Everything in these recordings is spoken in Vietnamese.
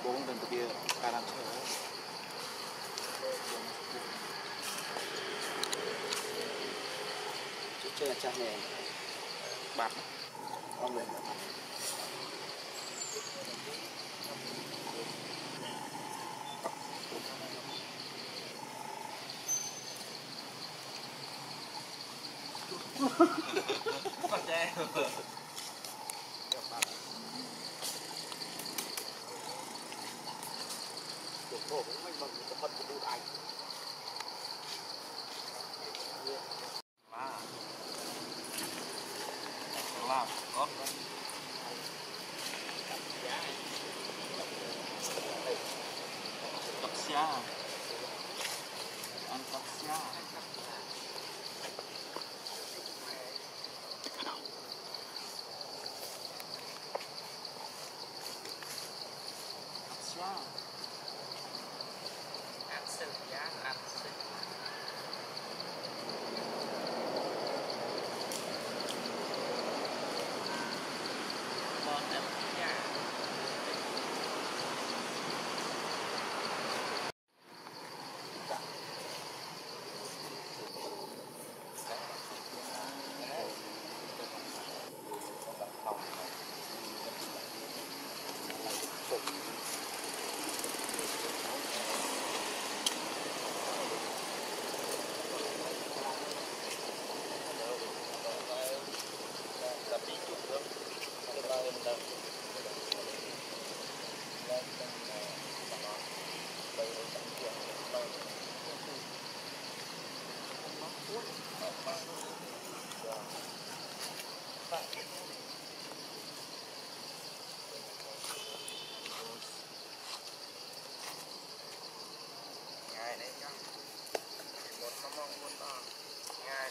Bóng dan dia sekarang saya. Cuci acah ni. Bab. Ông lên. Con trai. Ủa, cũng mấy bằng cái phần của bụi ảnh. Mà làm con cặp xa xe ngày này nhá. Một nó mong muốn to. Ngay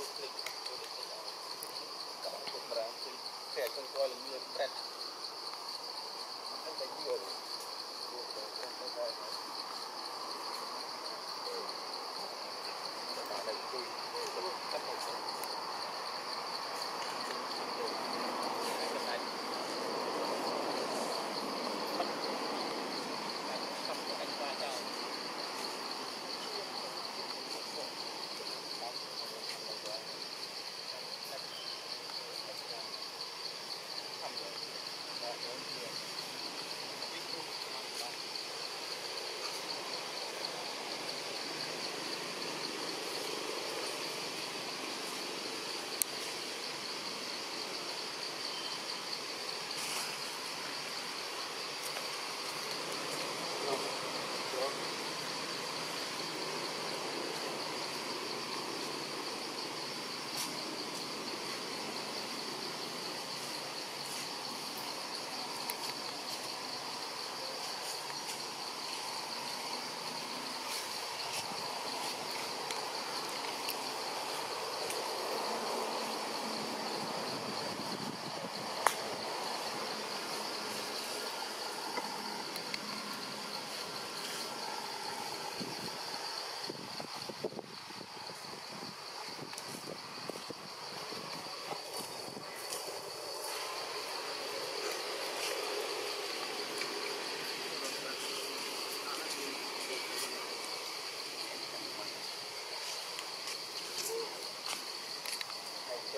មួយគ្លិកមួយគ្លិកទៅដល់កំពុងប្រើគ្លិកតែកូនគាត់មានប្រាក់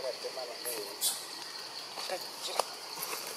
looking at the man of